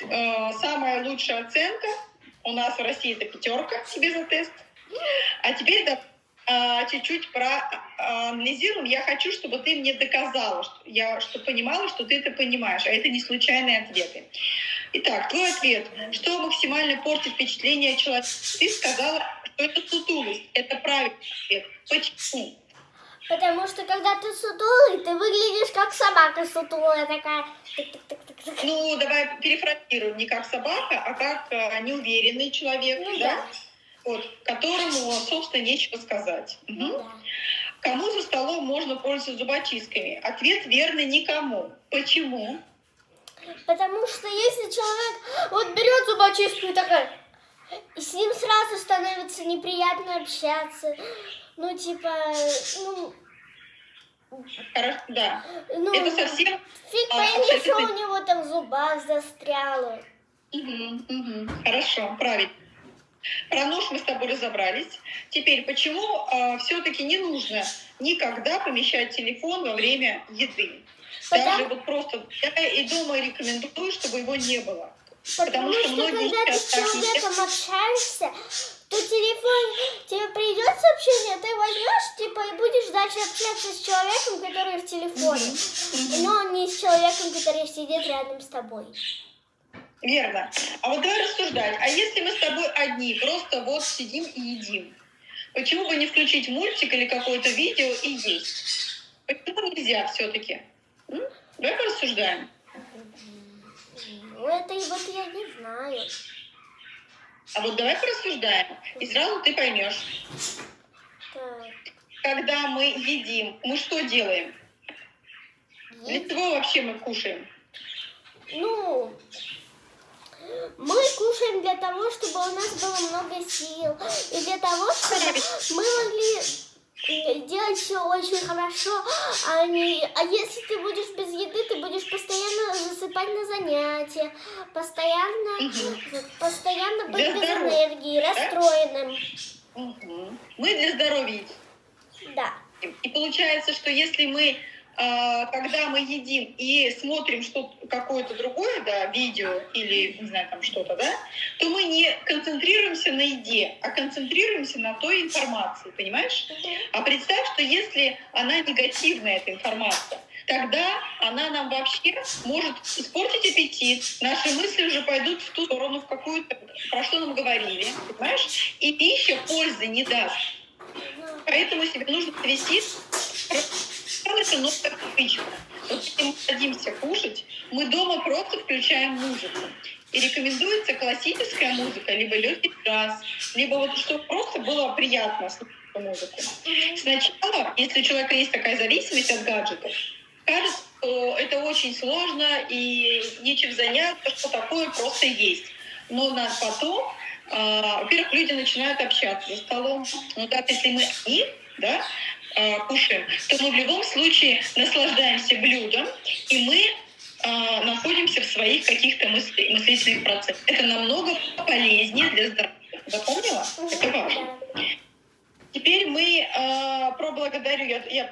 э, самая лучшая оценка у нас в России это пятерка тебе за тест. А теперь да, а, чуть-чуть проанализируем. Я хочу, чтобы ты мне доказала, что я что понимала, что ты это понимаешь, а это не случайные ответы. Итак, твой ответ. Что максимально портит впечатление человека? Ты сказала, что это сутулость. Это правильный ответ. Почему? Потому что когда ты сутулый, ты выглядишь как собака сутулая такая. Ну, давай перефразируем. Не как собака, а как э, неуверенный человек, Ну да? да. Вот, которому, собственно, нечего сказать. Ну да. Кому за столом можно пользоваться зубочистками? Ответ верный никому. Почему? Потому что если человек вот берет зубочистку и такая, и с ним сразу становится неприятно общаться. Ну, типа, ну, Хорошо, да. ну Это совсем... фиг а, пойми, это- что у него там в зубах застряло. Мгм, мгм. Хорошо, правильно. Про нож мы с тобой разобрались. Теперь, почему все-таки не нужно никогда помещать телефон во время еды? Потому- Даже вот просто я и дома рекомендую, чтобы его не было. Потому, Потому что что, когда ты с человеком общаешься, то телефон, тебе придет сообщение, ты возьмешь, типа, и будешь дальше общаться с человеком, который в телефоне, но не с человеком, который сидит рядом с тобой. Верно. А вот давай рассуждать. А если мы с тобой одни, просто вот сидим и едим? Почему бы не включить мультик или какое-то видео и есть? Почему нельзя все-таки? Давай порассуждаем. Ну, это и вот я не знаю. А вот давай порассуждаем. И сразу ты поймешь. Так, Когда мы едим, мы что делаем? Для есть- чего вообще мы кушаем? Ну, мы кушаем для того, чтобы у нас было много сил. И для того, чтобы мы могли делать все очень хорошо. А, не, а если ты будешь без еды, ты будешь постоянно засыпать на занятия, постоянно, Мгм. постоянно быть Для без здоровья, энергии, расстроенным. Мгм. Мы для здоровья Да. едим. И получается, что если мы, когда мы едим и смотрим что какое-то другое, да, видео или, не знаю, там что-то, да, то мы не концентрируемся на еде, а концентрируемся на той информации, понимаешь? А представь, что если она негативная, эта информация, тогда она нам вообще может испортить аппетит. Наши мысли уже пойдут в ту сторону, в какую-то, про что нам говорили, понимаешь? И пища пользы не даст. Поэтому себе нужно привести это новая привычка. Вот если мы садимся кушать, мы дома просто включаем музыку. И рекомендуется классическая музыка, либо легкий джаз, либо вот чтобы просто было приятно слушать музыку. Сначала, если у человека есть такая зависимость от гаджетов, кажется, что это очень сложно и нечем заняться, что такое просто есть. Но на потом, а, во-первых, люди начинают общаться за столом. Ну так, если мы одни, да, а, кушаем, то мы в любом случае наслаждаемся блюдом, и мы а, находимся в своих каких-то мысли- мыслительных процессах. Это намного полезнее для здоровья. Запомнила? Это важно. Теперь мы а, проблагодарю, я, я